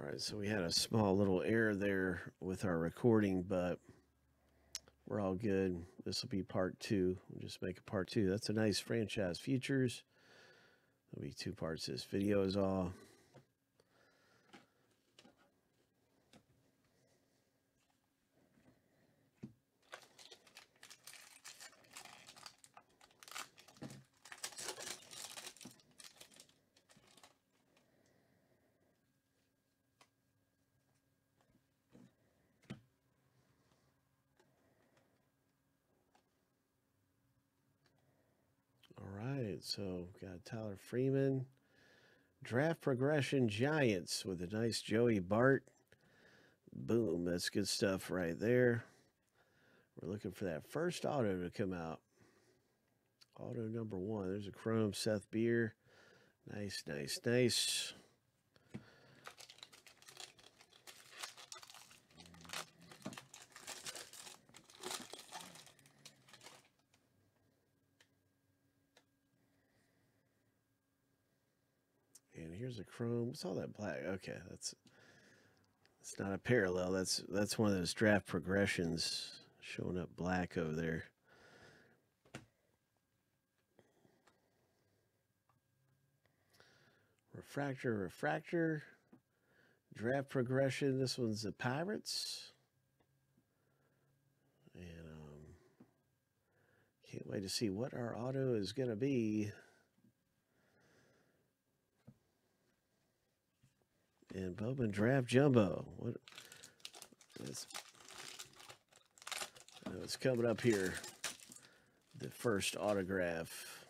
All right, so we had a small little error there with our recording, but we're all good. This will be part two. We'll just make a part two. That's a nice franchise futures. There'll be two parts. This video is all. All right, so got Tyler Freeman, draft progression Giants with a nice Joey Bart. Boom, that's good stuff right there. We're looking for that first auto to come out. Auto number one. There's a Chrome Seth Beer. Nice, nice, nice. And here's a chrome. What's all that black? Okay, that's it's not a parallel. That's that's one of those draft progressions showing up black over there. Refractor, refractor, draft progression. This one's the Pirates. And um, can't wait to see what our auto is going to be. And Bowman Draft Jumbo. What? It's, it's coming up here. The first autograph.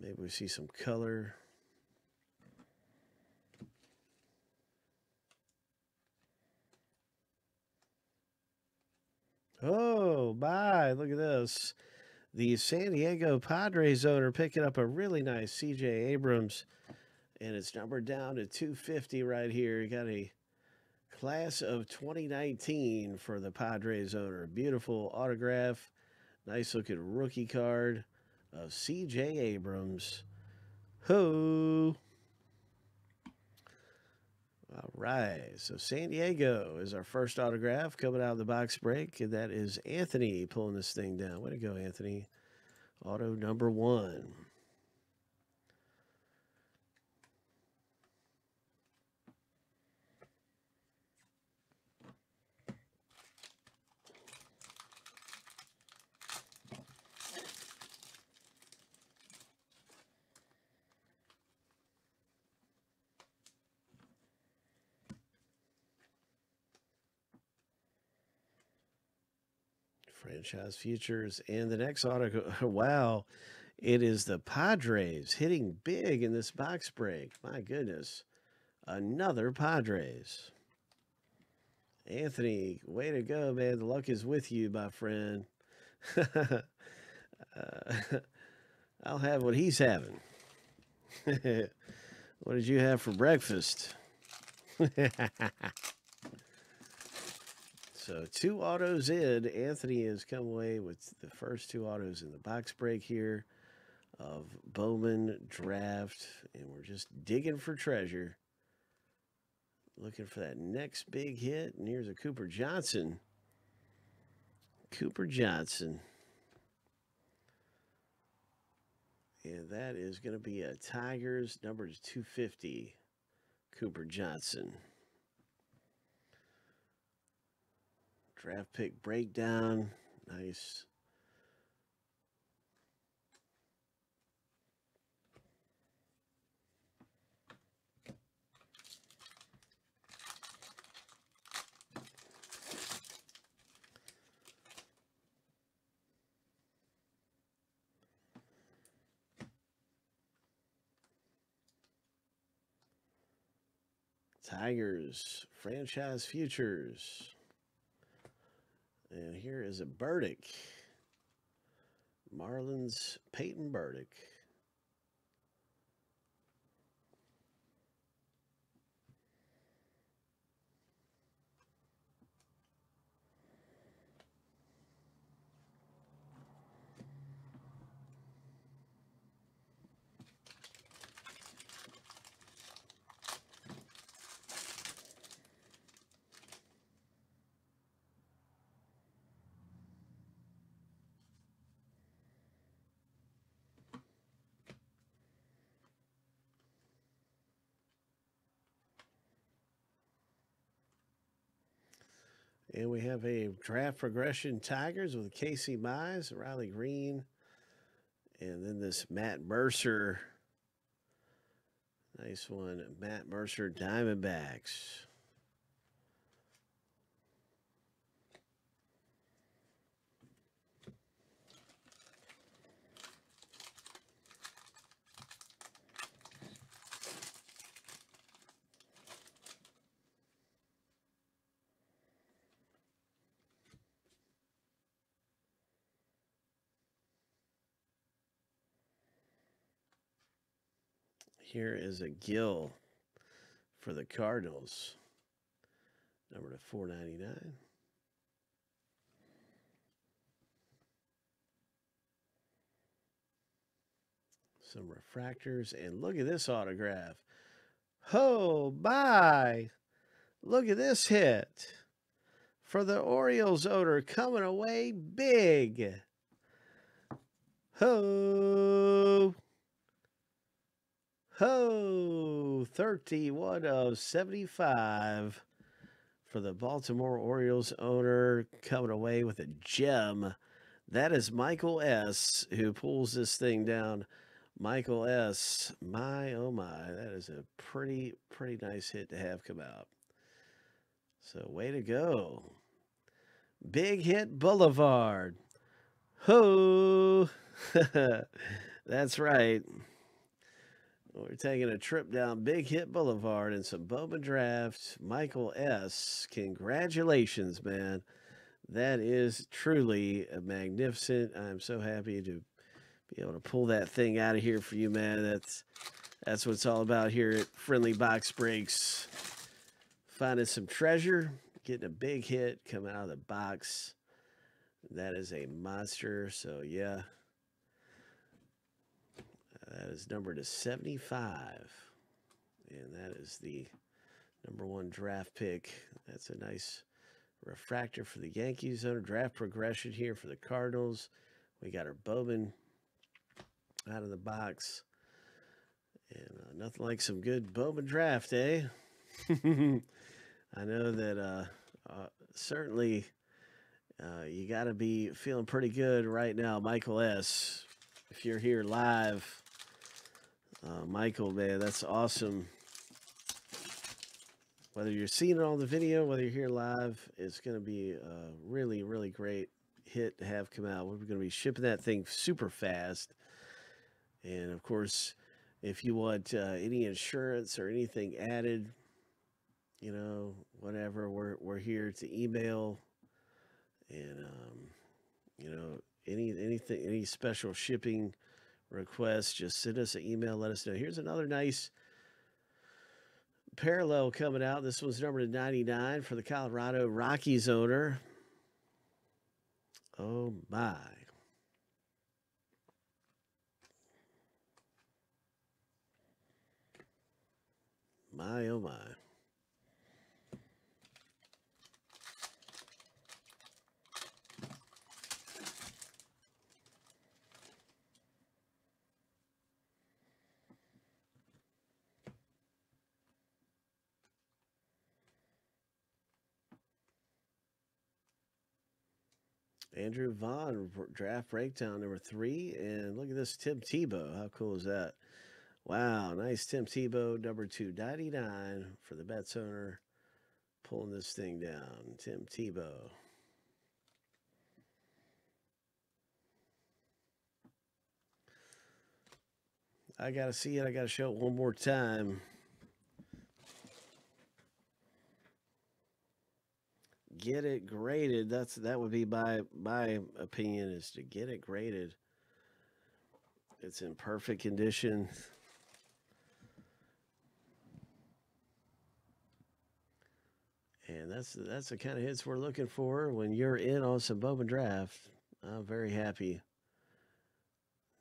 Maybe we see some color. Oh, bye. Look at this. The San Diego Padres owner picking up a really nice CJ Abrams and it's numbered down to 250 right here. You got a class of 2019 for the Padres owner. Beautiful autograph. Nice looking rookie card of CJ Abrams. Who? All right, so San Diego is our first autograph coming out of the box break, and that is Anthony pulling this thing down. Way to go, Anthony. Auto number one. Franchise futures and the next article wow it is the padres hitting big in this box break. My goodness another padres. Anthony way to go man. The luck is with you my friend. Uh, i'll have what he's having. What did you have for breakfast So two autos in. Anthony has come away with the first two autos in the box break here of Bowman draft. And we're just digging for treasure. Looking for that next big hit. And here's a Cooper Johnson. Cooper Johnson. And that is going to be a Tigers number 250. Cooper Johnson. Draft pick breakdown. Nice. Tigers franchise futures. And here is a Burdick. Marlins Peyton Burdick. And we have a draft progression Tigers with Casey Mize, Riley Greene, and then this Matt Mercer. Nice one. Matt Mercer Diamondbacks. Here is a Gill for the Cardinals. Number to 499. Some refractors. And look at this autograph. Oh, Ho, bye. Look at this hit. For the Orioles owner coming away big. Ho. Ho, 31 of 75 for the Baltimore Orioles owner coming away with a gem. That is Michael S., who pulls this thing down. Michael S., my oh my, that is a pretty, pretty nice hit to have come out. So, way to go. Big Hit Boulevard. Ho! That's right. We're taking a trip down Big Hit Boulevard and some Bowman drafts. Michael S., congratulations, man. That is truly magnificent. I'm so happy to be able to pull that thing out of here for you, man. That's that's what it's all about here at Friendly Box Breaks. Finding some treasure, getting a big hit coming out of the box. That is a monster. So yeah, that is number to 75. And that is the number one draft pick. That's a nice refractor for the Yankees under draft progression here for the Cardinals. We got our Bowman out of the box. And uh, nothing like some good Bowman draft, eh? I know that uh, uh, certainly uh, you got to be feeling pretty good right now, Michael S. If you're here live uh, Michael, man, that's awesome. Whether you're seeing it on the video, whether you're here live, it's going to be a really, really great hit to have come out. We're going to be shipping that thing super fast. And of course, if you want uh, any insurance or anything added, you know, whatever, we're, we're here to email and, um, you know, any, anything, any special shipping requests, just send us an email. Let us know. Here's another nice parallel coming out. This was number 99 for the Colorado Rockies owner. Oh, my. My, oh, my. Andrew Vaughn, draft breakdown number three. And look at this Tim Tebow. How cool is that? Wow, nice Tim Tebow, number two, 99 for the Mets owner. Pulling this thing down. Tim Tebow. I got to see it. I got to show it one more time. Get it graded. That's that would be my my opinion is to get it graded. It's in perfect condition. And that's that's the kind of hits we're looking for when you're in on some Bowman draft. I'm very happy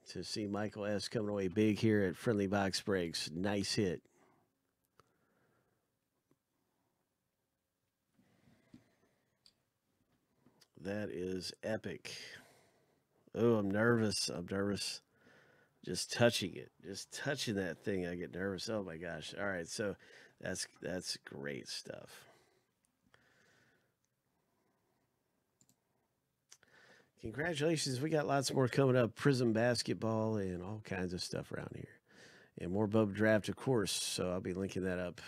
to see Michael S coming away big here at Friendly Box Breaks. Nice hit. That is epic. Oh, I'm nervous. I'm nervous. Just touching it. Just touching that thing. I get nervous. Oh my gosh. All right. So that's that's great stuff. Congratulations. We got lots more coming up. Prism basketball and all kinds of stuff around here. And more Bub Draft, of course. So I'll be linking that up